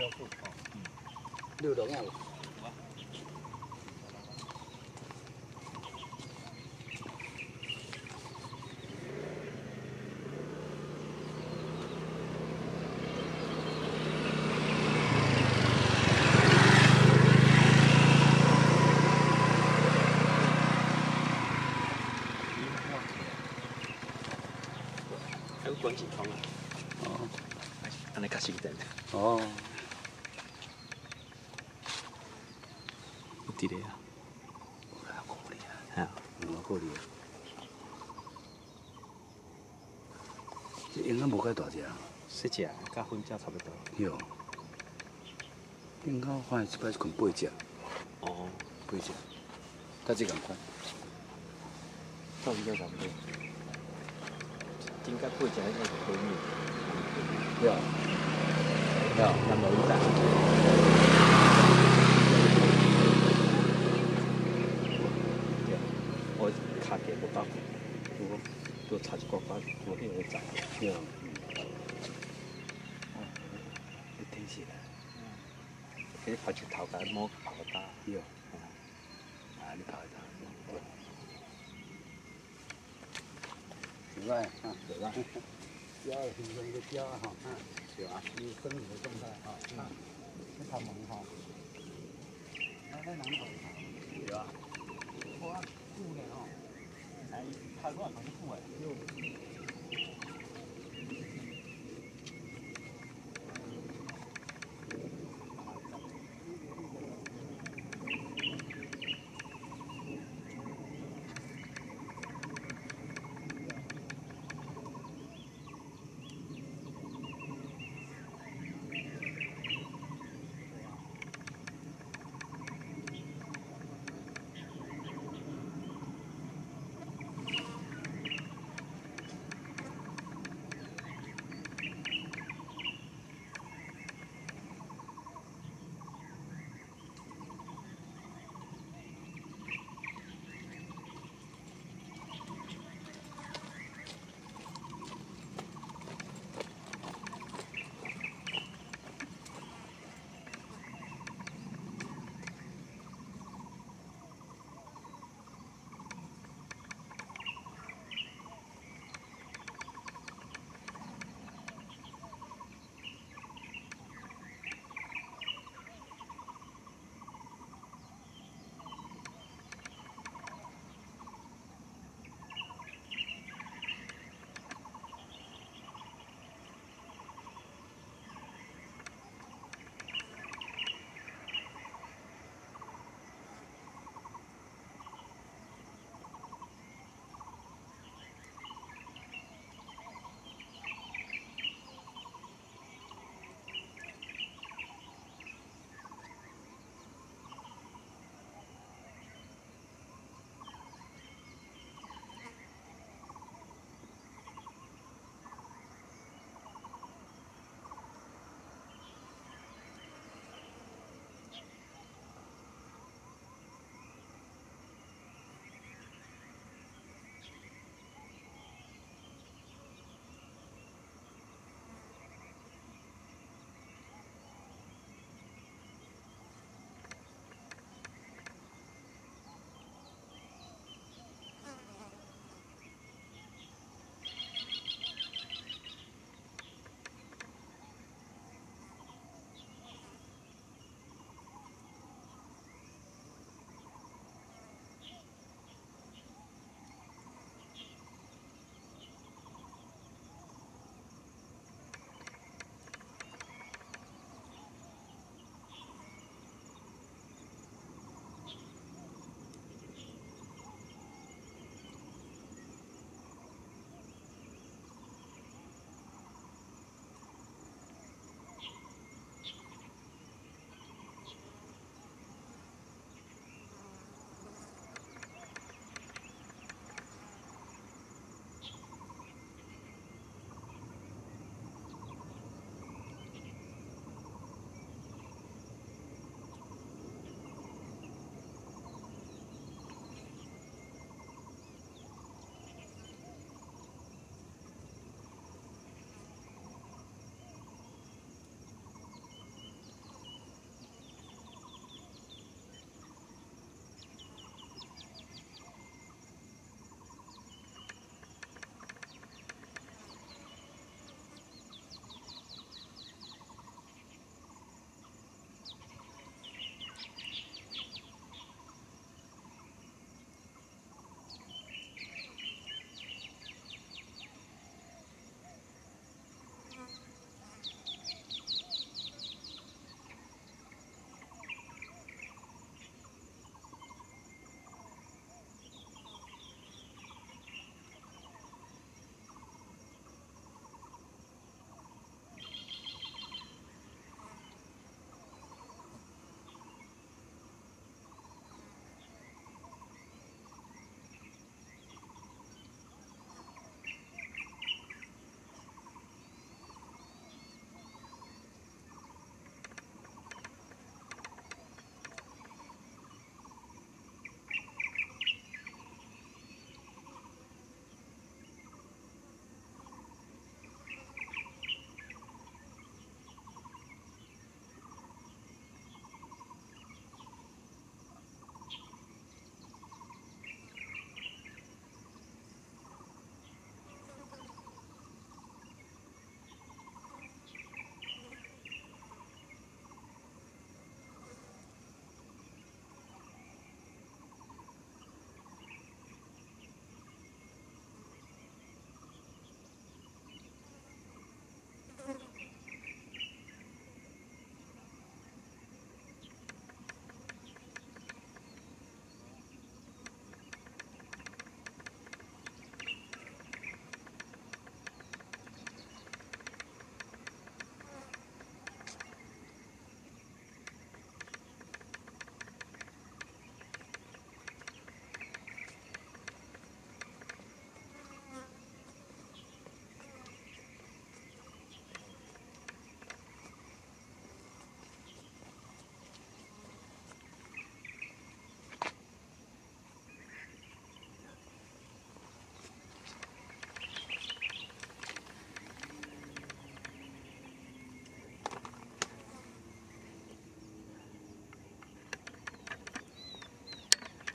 六副哦，六龙啊，还有关景窗啊，哦安尼较省电。哦，伫咧啊，啊，可怜啊，吓，哦，可怜。这应该无介大只，细只甲粉只差不多。哟。应该反正一摆是困八只，哦，八只，甲这共款。差不多差不多。应该八只迄个可以。哟，哟，那么一单。对，我卡给不到，我多差一个把我迄个找。哟。哦，你天时啦，迄拍一头甲摸跑大。哟。啊，你跑一趟。对吧？啊，对吧？标形成一个标哈，对吧？你生理的状态啊，啊，这他们哈，那在南头对吧？我顾的哈，哎，他乱跑就顾哎，就